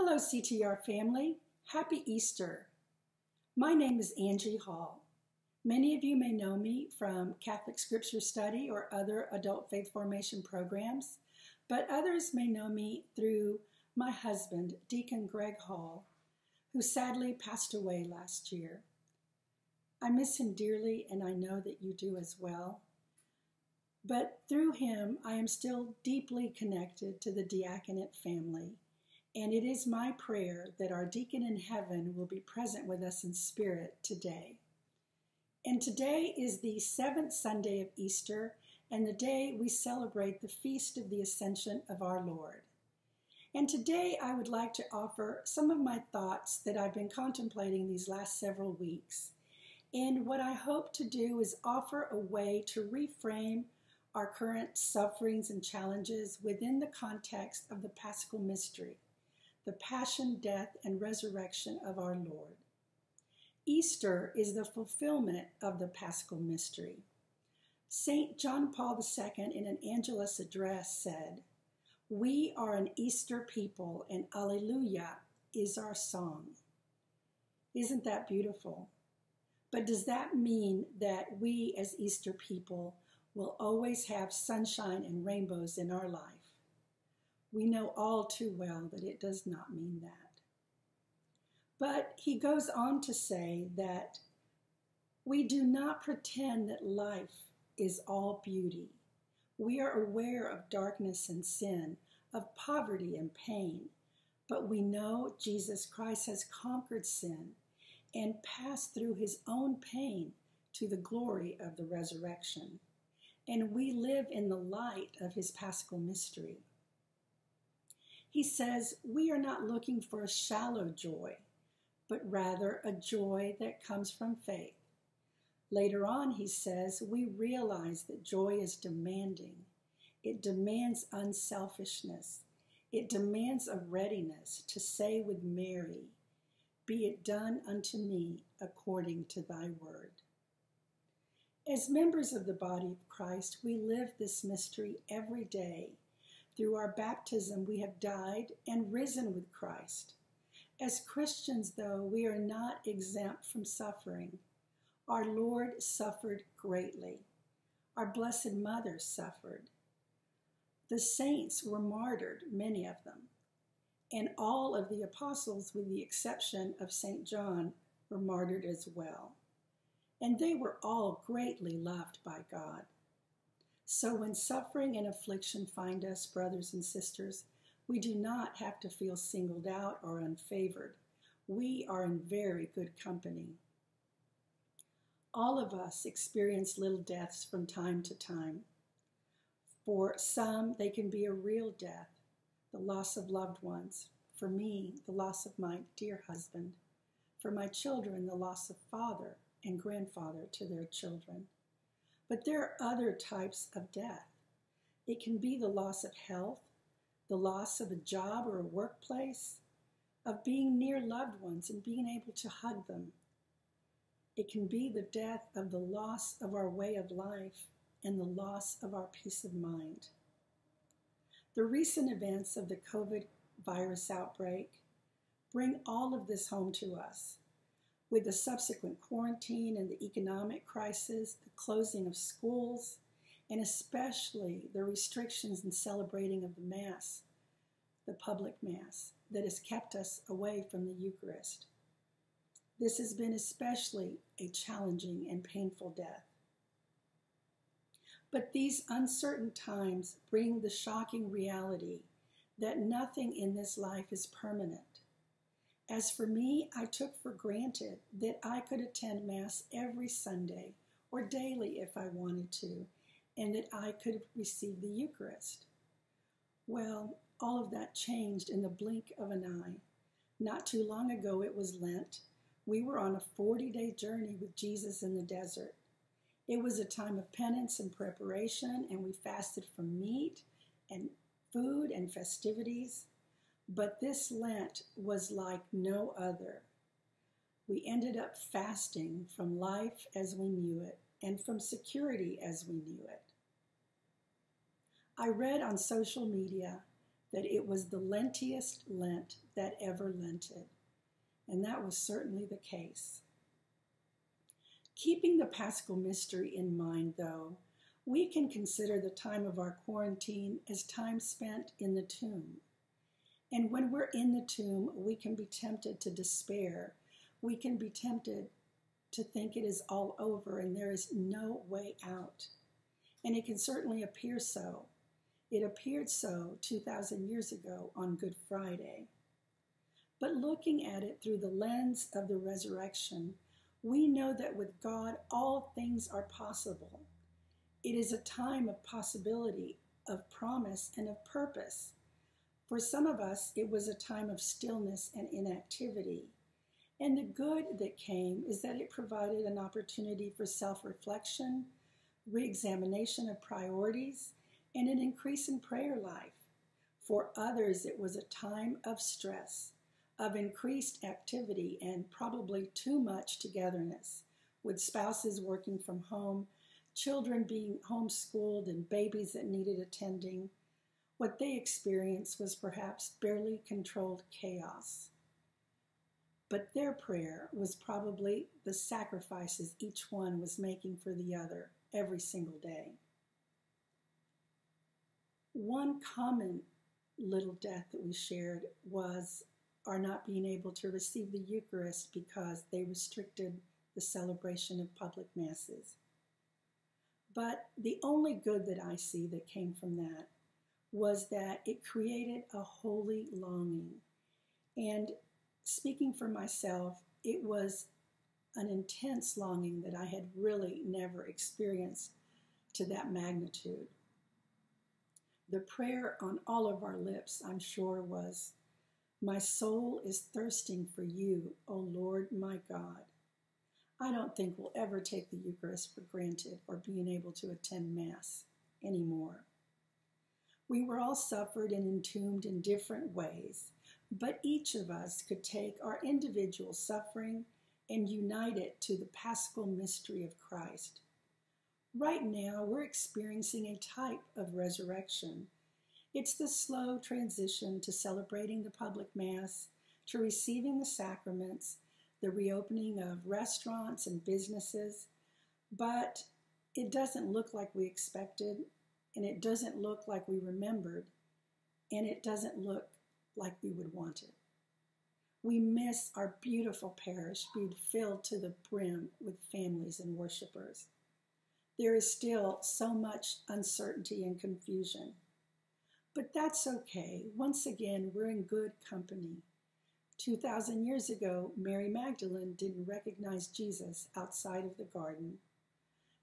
Hello, CTR family. Happy Easter. My name is Angie Hall. Many of you may know me from Catholic Scripture Study or other adult faith formation programs, but others may know me through my husband, Deacon Greg Hall, who sadly passed away last year. I miss him dearly, and I know that you do as well. But through him, I am still deeply connected to the diaconate family and it is my prayer that our deacon in heaven will be present with us in spirit today. And today is the seventh Sunday of Easter, and the day we celebrate the feast of the Ascension of our Lord. And today I would like to offer some of my thoughts that I've been contemplating these last several weeks. And what I hope to do is offer a way to reframe our current sufferings and challenges within the context of the Paschal Mystery the passion, death, and resurrection of our Lord. Easter is the fulfillment of the paschal mystery. St. John Paul II, in an Angelus address, said, We are an Easter people, and Alleluia is our song. Isn't that beautiful? But does that mean that we as Easter people will always have sunshine and rainbows in our life? We know all too well that it does not mean that. But he goes on to say that we do not pretend that life is all beauty. We are aware of darkness and sin, of poverty and pain, but we know Jesus Christ has conquered sin and passed through his own pain to the glory of the resurrection. And we live in the light of his paschal mystery. He says, We are not looking for a shallow joy, but rather a joy that comes from faith. Later on, he says, We realize that joy is demanding. It demands unselfishness. It demands a readiness to say with Mary, Be it done unto me according to thy word. As members of the body of Christ, we live this mystery every day through our baptism, we have died and risen with Christ. As Christians, though, we are not exempt from suffering. Our Lord suffered greatly. Our Blessed Mother suffered. The saints were martyred, many of them. And all of the apostles, with the exception of St. John, were martyred as well. And they were all greatly loved by God. So when suffering and affliction find us, brothers and sisters, we do not have to feel singled out or unfavored. We are in very good company. All of us experience little deaths from time to time. For some, they can be a real death, the loss of loved ones. For me, the loss of my dear husband. For my children, the loss of father and grandfather to their children. But there are other types of death. It can be the loss of health, the loss of a job or a workplace, of being near loved ones and being able to hug them. It can be the death of the loss of our way of life and the loss of our peace of mind. The recent events of the COVID virus outbreak bring all of this home to us with the subsequent quarantine and the economic crisis, the closing of schools, and especially the restrictions in celebrating of the Mass, the public Mass, that has kept us away from the Eucharist. This has been especially a challenging and painful death. But these uncertain times bring the shocking reality that nothing in this life is permanent as for me, I took for granted that I could attend Mass every Sunday or daily if I wanted to, and that I could receive the Eucharist. Well, all of that changed in the blink of an eye. Not too long ago, it was Lent. We were on a 40 day journey with Jesus in the desert. It was a time of penance and preparation, and we fasted from meat and food and festivities. But this Lent was like no other. We ended up fasting from life as we knew it and from security as we knew it. I read on social media that it was the lentiest Lent that ever lented. And that was certainly the case. Keeping the paschal mystery in mind, though, we can consider the time of our quarantine as time spent in the tomb. And when we're in the tomb, we can be tempted to despair. We can be tempted to think it is all over and there is no way out. And it can certainly appear so. It appeared so 2,000 years ago on Good Friday. But looking at it through the lens of the resurrection, we know that with God all things are possible. It is a time of possibility, of promise, and of purpose. For some of us, it was a time of stillness and inactivity. And the good that came is that it provided an opportunity for self reflection, re examination of priorities, and an increase in prayer life. For others, it was a time of stress, of increased activity, and probably too much togetherness, with spouses working from home, children being homeschooled, and babies that needed attending. What they experienced was perhaps barely controlled chaos. But their prayer was probably the sacrifices each one was making for the other every single day. One common little death that we shared was our not being able to receive the Eucharist because they restricted the celebration of public masses. But the only good that I see that came from that was that it created a holy longing. And speaking for myself, it was an intense longing that I had really never experienced to that magnitude. The prayer on all of our lips, I'm sure, was My soul is thirsting for you, O Lord my God. I don't think we'll ever take the Eucharist for granted or being able to attend Mass anymore. We were all suffered and entombed in different ways, but each of us could take our individual suffering and unite it to the paschal mystery of Christ. Right now, we're experiencing a type of resurrection. It's the slow transition to celebrating the public Mass, to receiving the sacraments, the reopening of restaurants and businesses, but it doesn't look like we expected, and it doesn't look like we remembered, and it doesn't look like we would want it. We miss our beautiful parish being filled to the brim with families and worshipers. There is still so much uncertainty and confusion. But that's okay. Once again, we're in good company. 2,000 years ago, Mary Magdalene didn't recognize Jesus outside of the garden.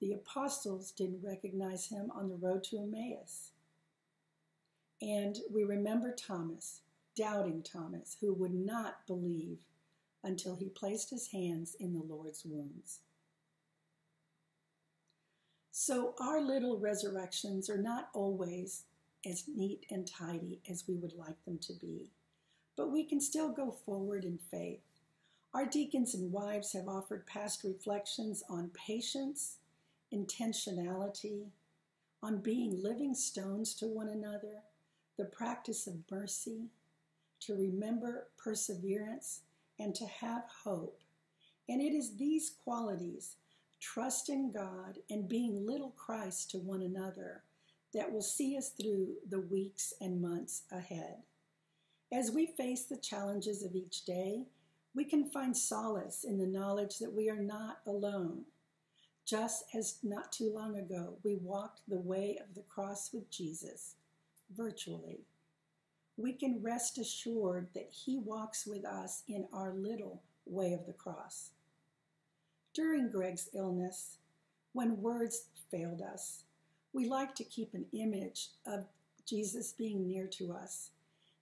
The apostles didn't recognize him on the road to Emmaus. And we remember Thomas, doubting Thomas, who would not believe until he placed his hands in the Lord's wounds. So, our little resurrections are not always as neat and tidy as we would like them to be, but we can still go forward in faith. Our deacons and wives have offered past reflections on patience, intentionality, on being living stones to one another, the practice of mercy, to remember perseverance, and to have hope. And it is these qualities, trust in God and being little Christ to one another, that will see us through the weeks and months ahead. As we face the challenges of each day, we can find solace in the knowledge that we are not alone. Just as not too long ago we walked the way of the cross with Jesus, virtually we can rest assured that He walks with us in our little way of the cross. During Greg's illness, when words failed us, we like to keep an image of Jesus being near to us.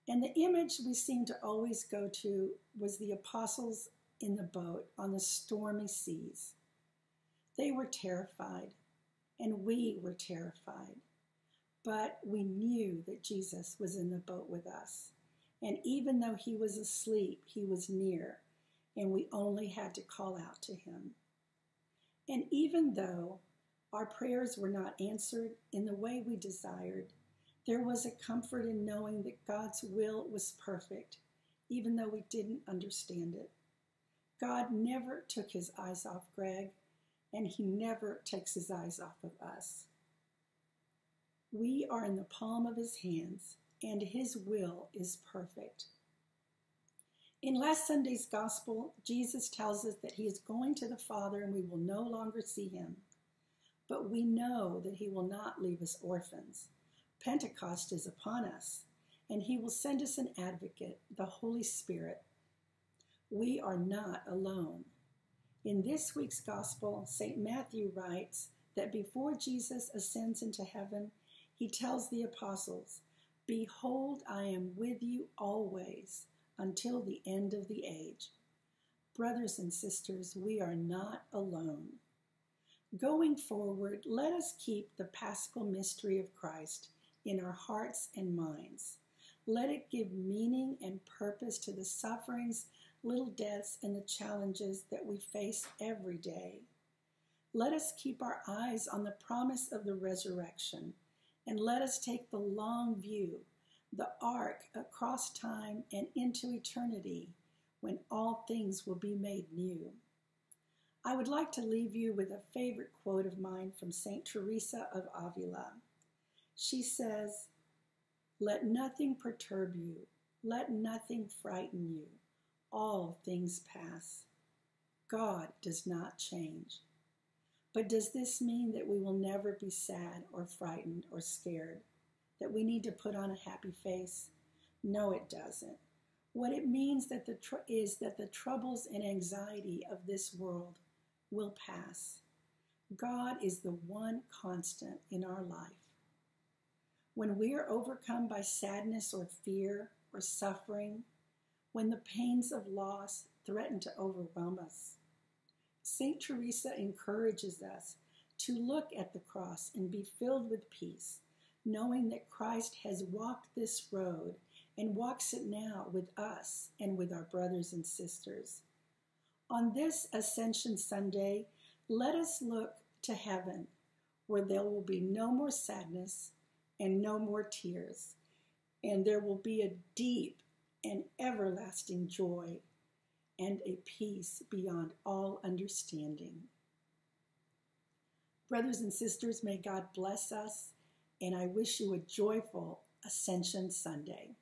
And the image we seem to always go to was the apostles in the boat on the stormy seas. They were terrified, and we were terrified. But we knew that Jesus was in the boat with us. And even though he was asleep, he was near, and we only had to call out to him. And even though our prayers were not answered in the way we desired, There was a comfort in knowing that God's will was perfect, even though we didn't understand it. God never took his eyes off Greg, and he never takes his eyes off of us. We are in the palm of his hands, and his will is perfect. In last Sunday's gospel, Jesus tells us that he is going to the Father and we will no longer see him. But we know that he will not leave us orphans. Pentecost is upon us, and he will send us an advocate, the Holy Spirit. We are not alone. In this week's gospel, St. Matthew writes that before Jesus ascends into heaven, he tells the apostles, Behold, I am with you always until the end of the age. Brothers and sisters, we are not alone. Going forward, let us keep the paschal mystery of Christ in our hearts and minds. Let it give meaning and purpose to the sufferings, little deaths, and the challenges that we face every day. Let us keep our eyes on the promise of the resurrection, and let us take the long view the arc across time and into eternity when all things will be made new. I would like to leave you with a favorite quote of mine from St. Teresa of Avila. She says, Let nothing perturb you, let nothing frighten you. All things pass. God does not change. But does this mean that we will never be sad or frightened or scared? that we need to put on a happy face. No, it doesn't. What it means that the tr- is that the troubles and anxiety of this world will pass. God is the one constant in our life. When we are overcome by sadness or fear or suffering, when the pains of loss threaten to overwhelm us, St. Teresa encourages us to look at the cross and be filled with peace knowing that Christ has walked this road and walks it now with us and with our brothers and sisters. On this Ascension Sunday, let us look to heaven, where there will be no more sadness and no more tears, and there will be a deep and everlasting joy and a peace beyond all understanding. Brothers and sisters, may God bless us and I wish you a joyful Ascension Sunday.